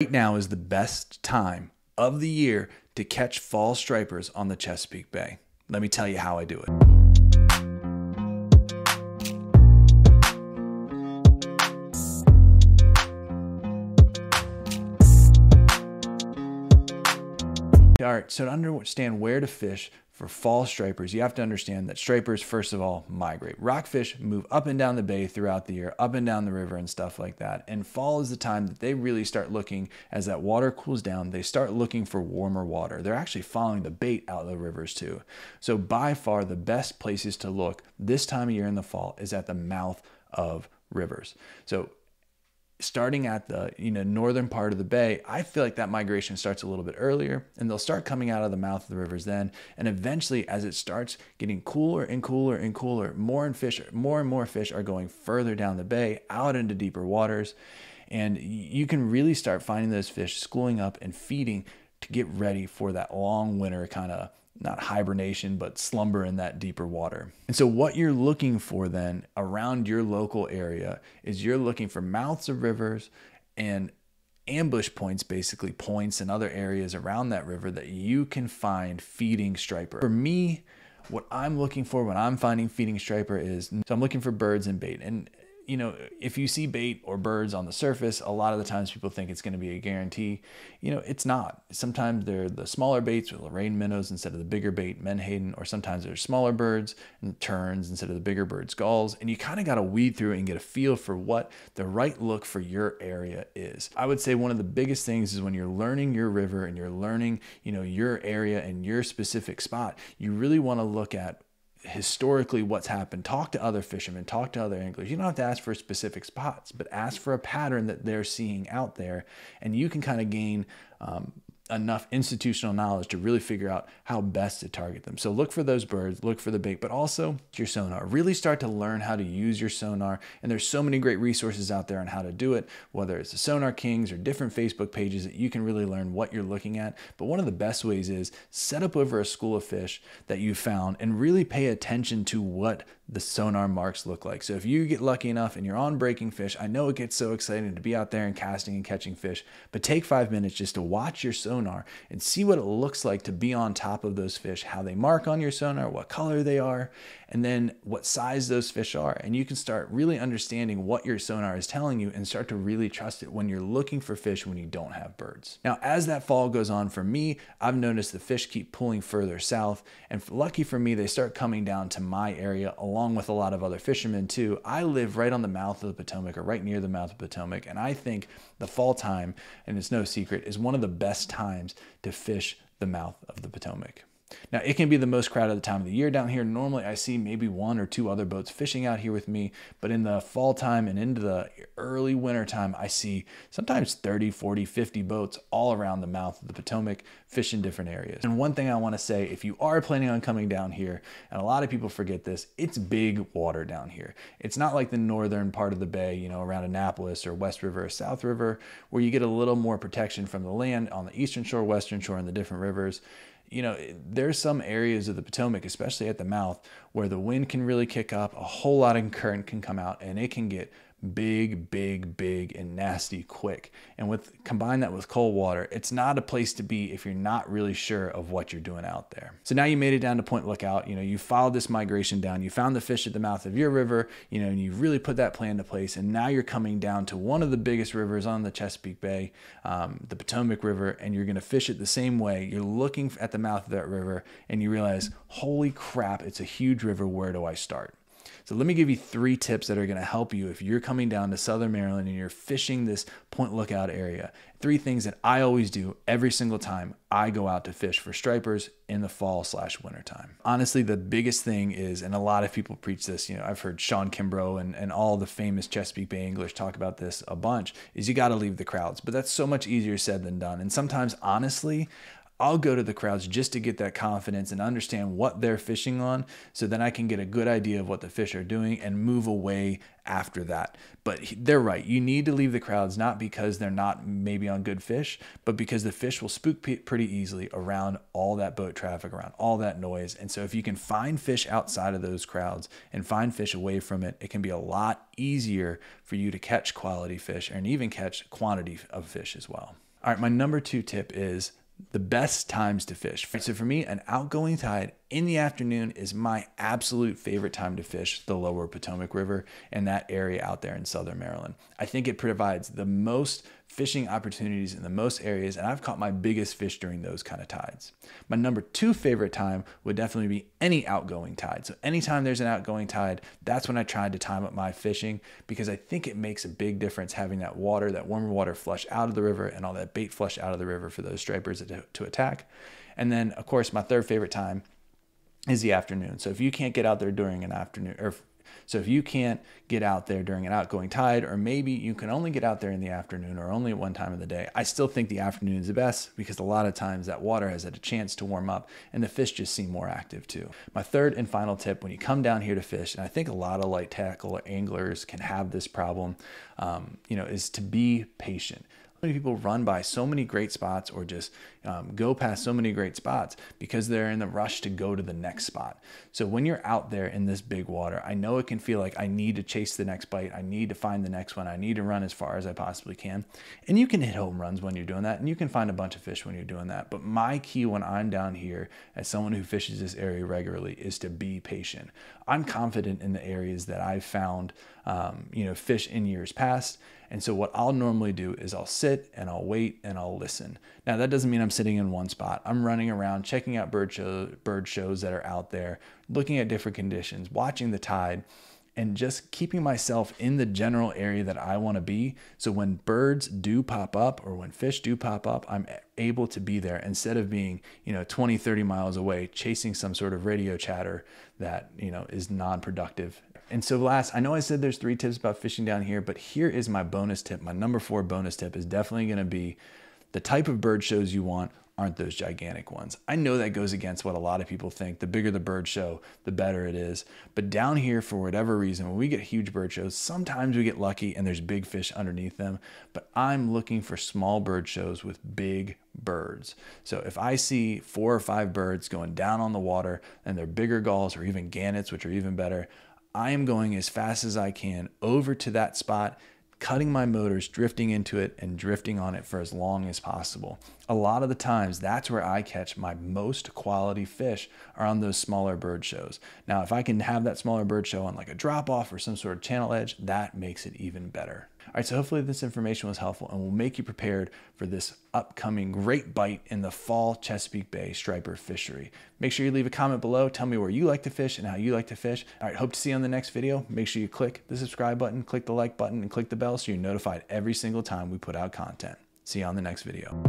Right now is the best time of the year to catch fall stripers on the Chesapeake Bay. Let me tell you how I do it. All right, so to understand where to fish for fall stripers, you have to understand that stripers, first of all, migrate. Rockfish move up and down the bay throughout the year, up and down the river and stuff like that. And fall is the time that they really start looking, as that water cools down, they start looking for warmer water. They're actually following the bait out of the rivers too. So by far the best places to look this time of year in the fall is at the mouth of rivers. So starting at the you know northern part of the bay i feel like that migration starts a little bit earlier and they'll start coming out of the mouth of the rivers then. And eventually as it starts getting cooler and cooler and cooler more and fish more and more fish are going further down the bay out into deeper waters. And you can really start finding those fish schooling up and feeding to get ready for that long winter kind of not hibernation, but slumber in that deeper water. And so, what you're looking for then around your local area is you're looking for mouths of rivers and ambush points, basically points and other areas around that river that you can find feeding striper. For me, what I'm looking for when I'm finding feeding striper is so I'm looking for birds and bait. And you know, if you see bait or birds on the surface, a lot of the times people think it's going to be a guarantee. You know, it's not. Sometimes they're the smaller baits with Lorraine minnows instead of the bigger bait, menhaden, or sometimes they're smaller birds and terns instead of the bigger birds, gulls. And you kind of got to weed through and get a feel for what the right look for your area is. I would say one of the biggest things is when you're learning your river and you're learning, you know, your area and your specific spot, you really want to look at historically what's happened. Talk to other fishermen, talk to other anglers. You don't have to ask for specific spots, but ask for a pattern that they're seeing out there, and you can kind of gain um, enough institutional knowledge to really figure out how best to target them. So look for those birds, look for the bait, but also your sonar. Really start to learn how to use your sonar. And there's so many great resources out there on how to do it, whether it's the Sonar Kings or different Facebook pages that you can really learn what you're looking at. But one of the best ways is set up over a school of fish that you found and really pay attention to what the sonar marks look like. So if you get lucky enough and you're on breaking fish, I know it gets so exciting to be out there and casting and catching fish, but take five minutes just to watch your sonar and see what it looks like to be on top of those fish, how they mark on your sonar, what color they are, and then what size those fish are. And you can start really understanding what your sonar is telling you and start to really trust it when you're looking for fish when you don't have birds. Now, as that fall goes on for me, I've noticed the fish keep pulling further south. And lucky for me, they start coming down to my area along with a lot of other fishermen too. I live right on the mouth of the Potomac or right near the mouth of the Potomac. And I think the fall time, and it's no secret, is one of the best times to fish the mouth of the Potomac. Now, it can be the most crowded time of the year down here. Normally, I see maybe one or two other boats fishing out here with me, but in the fall time and into the early winter time, I see sometimes 30, 40, 50 boats all around the mouth of the Potomac fishing different areas. And one thing I want to say if you are planning on coming down here, and a lot of people forget this, it's big water down here. It's not like the northern part of the bay, you know, around Annapolis or West River or South River, where you get a little more protection from the land on the eastern shore, western shore, and the different rivers you know, there's some areas of the Potomac, especially at the mouth, where the wind can really kick up, a whole lot of current can come out, and it can get big, big, big, and nasty quick. And with combine that with cold water, it's not a place to be if you're not really sure of what you're doing out there. So now you made it down to Point Lookout. You know, you followed this migration down. You found the fish at the mouth of your river. You know, and you really put that plan into place. And now you're coming down to one of the biggest rivers on the Chesapeake Bay, um, the Potomac River, and you're going to fish it the same way. You're looking at the mouth of that river, and you realize, holy crap, it's a huge river. Where do I start? So let me give you three tips that are going to help you if you're coming down to Southern Maryland and you're fishing this Point Lookout area. Three things that I always do every single time I go out to fish for stripers in the fall slash winter time. Honestly, the biggest thing is, and a lot of people preach this, you know, I've heard Sean Kimbrough and, and all the famous Chesapeake Bay English talk about this a bunch, is you got to leave the crowds. But that's so much easier said than done. And sometimes, honestly, I'll go to the crowds just to get that confidence and understand what they're fishing on so then I can get a good idea of what the fish are doing and move away after that. But they're right. You need to leave the crowds not because they're not maybe on good fish, but because the fish will spook pretty easily around all that boat traffic, around all that noise. And so if you can find fish outside of those crowds and find fish away from it, it can be a lot easier for you to catch quality fish and even catch quantity of fish as well. All right, my number two tip is the best times to fish. So for me, an outgoing tide in the afternoon is my absolute favorite time to fish the lower Potomac River and that area out there in southern Maryland. I think it provides the most fishing opportunities in the most areas, and I've caught my biggest fish during those kind of tides. My number two favorite time would definitely be any outgoing tide. So, anytime there's an outgoing tide, that's when I tried to time up my fishing because I think it makes a big difference having that water, that warmer water flush out of the river and all that bait flush out of the river for those stripers to, to attack. And then, of course, my third favorite time is the afternoon. So if you can't get out there during an afternoon or so if you can't get out there during an outgoing tide, or maybe you can only get out there in the afternoon or only at one time of the day, I still think the afternoon is the best because a lot of times that water has had a chance to warm up and the fish just seem more active too. My third and final tip when you come down here to fish, and I think a lot of light tackle anglers can have this problem, um, you know, is to be patient many people run by so many great spots or just um, go past so many great spots because they're in the rush to go to the next spot. So when you're out there in this big water, I know it can feel like I need to chase the next bite. I need to find the next one. I need to run as far as I possibly can. And you can hit home runs when you're doing that and you can find a bunch of fish when you're doing that. But my key when I'm down here as someone who fishes this area regularly is to be patient. I'm confident in the areas that I've found, um, you know, fish in years past. And so what I'll normally do is I'll sit and I'll wait and I'll listen. Now that doesn't mean I'm sitting in one spot. I'm running around, checking out bird show, bird shows that are out there, looking at different conditions, watching the tide, and just keeping myself in the general area that I want to be. So when birds do pop up or when fish do pop up, I'm able to be there instead of being, you know, 20, 30 miles away chasing some sort of radio chatter that, you know, is non-productive. And so last, I know I said there's three tips about fishing down here, but here is my bonus tip. My number four bonus tip is definitely going to be the type of bird shows you want aren't those gigantic ones. I know that goes against what a lot of people think. The bigger the bird show, the better it is. But down here, for whatever reason, when we get huge bird shows, sometimes we get lucky and there's big fish underneath them. But I'm looking for small bird shows with big birds. So if I see four or five birds going down on the water and they're bigger gulls or even gannets, which are even better, I am going as fast as I can over to that spot cutting my motors, drifting into it, and drifting on it for as long as possible. A lot of the times, that's where I catch my most quality fish are on those smaller bird shows. Now, if I can have that smaller bird show on like a drop off or some sort of channel edge, that makes it even better. All right, so hopefully this information was helpful and will make you prepared for this upcoming great bite in the fall Chesapeake Bay striper fishery. Make sure you leave a comment below. Tell me where you like to fish and how you like to fish. All right, hope to see you on the next video. Make sure you click the subscribe button, click the like button, and click the bell so you're notified every single time we put out content. See you on the next video.